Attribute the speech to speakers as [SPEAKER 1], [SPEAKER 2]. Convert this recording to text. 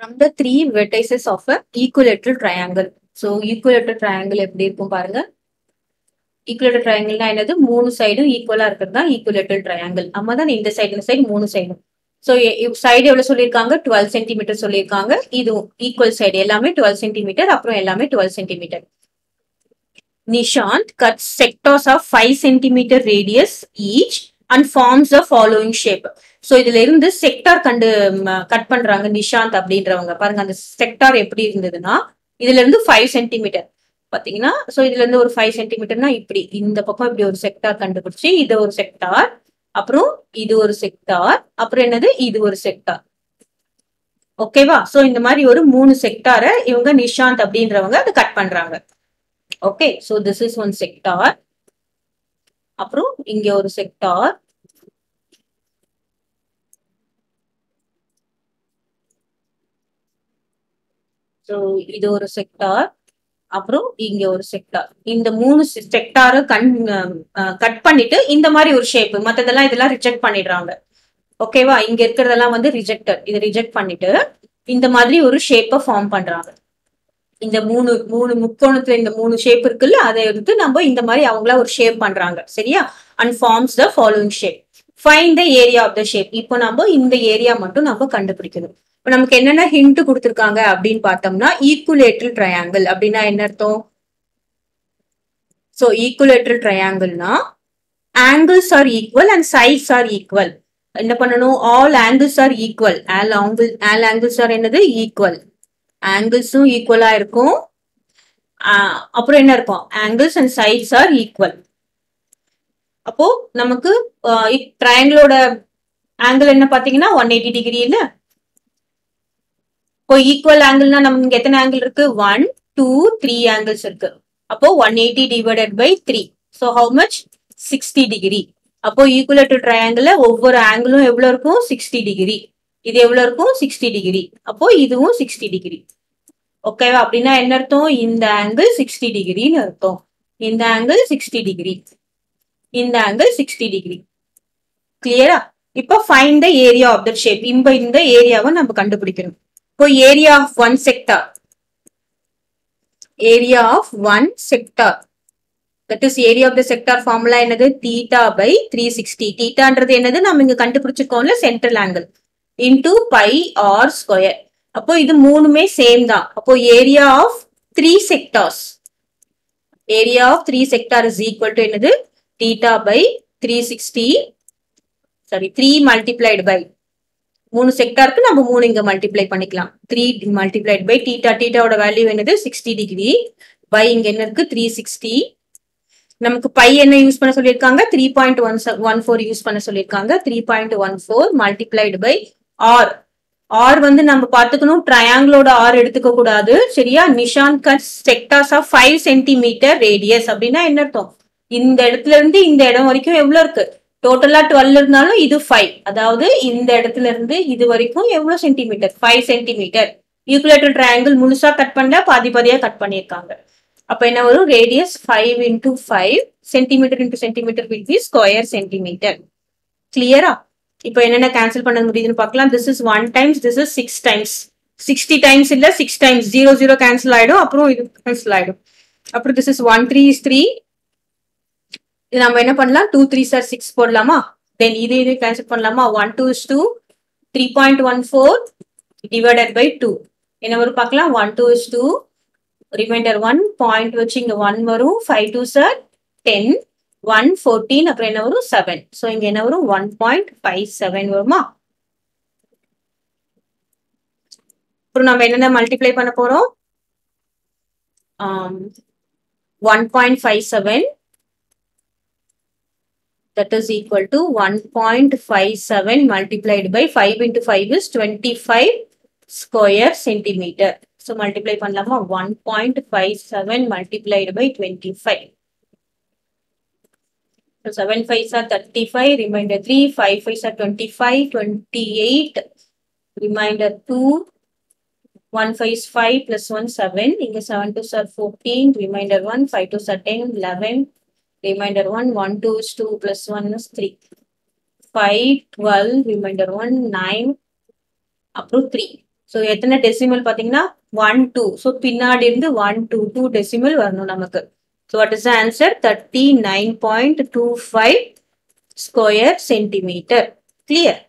[SPEAKER 1] from the three vertices of a equilateral triangle. So equilateral triangle எப்படி இருக்கும் பாருங்க. Equilateral ட்ரையாங்கிள்னா என்னது? மூணு சைடும் ஈக்குவலா இருக்கிறது தான் ஈக்குவலேட்டர் ட்ரையாங்கிள் நம்ம தான் இந்த சைடு இந்த சைடு மூணு சைடும் ஸோ சைடு எவ்வளவு சொல்லியிருக்காங்க? டுவெல் சென்டிமீட்டர் சொல்லியிருக்காங்க. இதுவும் ஈக்குவல் சைடு எல்லாமே டுவெல் சென்டிமீட்டர் அப்புறம் எல்லாமே twelve centimetre Nishant cut sectors of five centimetre radius each and forms the following shape so இதுல இருந்து செக்டார் கண்டு கட் பண்றாங்க நிஷாந்த் அப்படின்றவங்க. பாருங்க அந்த செக்டார் எப்படி இருந்ததுன்னா இதுல இருந்து ஃபைவ் சென்டிமீட்டர் பாத்தீங்கன்னா ஸோ இதுல இருந்து ஒரு ஃபைவ் சென்டிமீட்டர்னா இப்படி. இந்த பக்கம் இப்படி ஒரு செக்டார் கண்டுபிடிச்சு இது ஒரு செக்டார் அப்புறம் இது ஒரு செக்டார் அப்புறம் என்னது? இது ஒரு செக்டார் ஓகேவா சோ இந்த மாதிரி ஒரு மூணு செக்டாரை இவங்க நிஷாந்த் அப்படின்றவங்க அதை கட் பண்றாங்க. Okay so this is one sector அப்புறம் இங்க ஒரு செக்டார் ஸோ இது ஒரு செக்டார் அப்புறம் இங்க ஒரு செக்டார் இந்த மூணு செக்டாரும் கண் கட் பண்ணிட்டு இந்த மாதிரி ஒரு ஷேப் மத்ததெல்லாம் இதெல்லாம் ரிஜெக்ட் பண்ணிடுறாங்க. ஓகேவா இங்க இருக்கிறதெல்லாம் வந்து ரிஜெக்டட் இதை ரிஜெக்ட் பண்ணிட்டு இந்த மாதிரி ஒரு ஷேப்பை ஃபார்ம் பண்றாங்க. இந்த மூணு மூணு முக்கோணத்துல இந்த மூணு ஷேப் இருக்குல்ல அதை எடுத்து நம்ம இந்த மாதிரி அவங்களா ஒரு ஷேப் பண்றாங்க. சரியா? And forms the following shape find the area of the shape இப்போ நம்ம இந்த ஏரியா மட்டும் நம்ம கண்டுபிடிக்கணும். இப்போ நமக்கு என்னென்ன ஹிண்ட் கொடுத்துருக்காங்க அப்படின்னு பார்த்தோம்னா ஈக்குலேட்ரல் ட்ரையாங்கிள் அப்படின்னா என்ன அர்த்தம்? So equilateral ட்ரையாங்கிள்னா angles are equal and sides are equal என்ன பண்ணணும்? All angles are equal all angle all angles are என்னது? ஈக்குவல் ஆங்கிள்ஸும் ஈக்குவலா இருக்கும். அப்புறம் என்ன இருக்கும்? Angles and sides are equal அப்போ நமக்கு ட்ரையாங்கிளோட ஆங்கிள் என்ன பாத்தீங்கன்னா ஒன் எயிட்டி டிகிரி இல்ல? இப்போ ஈக்குவல் ஆங்கிள்னா நமக்கு எத்தனை ஆங்கிள் இருக்கு? ஒன் டூ த்ரீ ஆங்கிள்ஸ் இருக்கு. அப்போ one eighty divided by three so how much sixty degree அப்போ ஈக்குவல் டு ட்ரையாங்கிள் ஒவ்வொரு ஆங்கிளும் எவ்வளவு இருக்கும்? சிக்ஸ்டி டிகிரி இது எவ்வளவு இருக்கும்? சிக்ஸ்டி டிகிரி அப்போ இதுவும் சிக்ஸ்டி டிகிரி ஓகேவா அப்படின்னா என்ன அர்த்தம்? இந்த ஆங்கிள் சிக்ஸ்டி டிகிரின்னு அர்த்தம். இந்த ஆங்கிள் சிக்ஸ்டி டிகிரி இந்த ஆங்கிள் சிக்ஸ்டி டிகிரி கிளியரா இப்போ find the area of the shape இப்போ இந்த ஏரியாவை நம்ம கண்டுபிடிக்கணும். இப்போ area of one sector area of one sector that is area of the sector formula என்னது? தீட்டா பை த்ரீ சிக்ஸ்டி தீட்டான்றது என்னது? நம்ம இங்க கண்டுபிடிச்சிருக்கோம்ல central angle into pi r square அப்போ இது மூணுமே சேம் தான். அப்போ area of three sectors area of three sector is equal to என்னது? Theta by three sixty sorry three multiplied by மூணு செக்டாருக்கு நம்ம மூணு இங்க மல்டிப்ளை பண்ணிக்கலாம். த்ரீ மல்டிப்ளைட் பை டீட்டா டீட்டாவோட வேல்யூ என்னது? சிக்ஸ்டி டிகிரி பை இங்க என்ன இருக்கு? த்ரீ சிக்ஸ்டி நமக்கு பை என்ன யூஸ் பண்ண சொல்லியிருக்காங்க? Three point one one four use பண்ண சொல்லியிருக்காங்க. Three point one four multiplied by r r வந்து நம்ம பார்த்துக்கணும். ட்ரையாங்கிளோட ஆர் எடுத்துக்க கூடாது. சரியா? Nishan cut sectors of five centimetre radius அப்படின்னா என்ன அர்த்தம்? இந்த இடத்துல இருந்து இந்த இடம் வரைக்கும் எவ்வளவு இருக்கு? டோட்டலா டுவெல் இருந்தாலும் இது ஃபைவ் அதாவது இந்த இடத்துல இருந்து இது வரைக்கும் எவ்வளவு centimetre five centimetre equilateral triangle முழுசா கட் பண்ணல பாதி பாதியா கட் பண்ணியிருக்காங்க. அப்ப என்ன வரும்? Radius five into five centimetre into centimetre will be square centimetre கிளியரா இப்போ என்னென்ன கேன்சல் பண்ண முடியுதுன்னு பார்க்கலாம். This is one times this is six times sixty times இல்ல six times zero zero cancel ஆயிடும் அப்புறம் இது கேன்சல் ஆயிடும். அப்புறம் this is one three is three இது நம்ம என்ன பண்ணலாம்? டூ த்ரீ சார் சிக்ஸ் போடலாமா? தென் இது இது கேன்சல் பண்ணலாமா? One two is two three point one four divided by two என்ன வரும் பார்க்கலாம்? One two is two remainder one point வச்சு இங்கே ஒன் வரும். Five two sir ten one fourteen அப்புறம் என்ன வரும்? செவன் ஸோ இங்கே என்ன வரும்? ஒன் பாயிண்ட் ஃபைவ் செவன் வருமா? அப்புறம் நம்ம என்னென்ன மல்டிப்ளை பண்ண போகிறோம் one point five seven that is equal to 1.57 multiplied by 5 into 5 is 25 square centimeter. So multiply பண்ணலாமா 1.57 multiplied by 25. So 7 5s are 35, remainder 3, 5 5s are 25, 28, remainder 2, 1 5 is 5 plus 1 7, இங்க 7 2s are 14, remainder 1, 5 2s are 10, 11, remainder 1 1 2 is 2 plus 1 is 3 5 12 remainder 1 9 அப்புறம் three so எத்தனை decimal பார்த்தீங்கன்னா one two so பின்னாடி இருந்து one two two decimal வரணும் நமக்கு. So what is answer thirty nine point two five square centimetre clear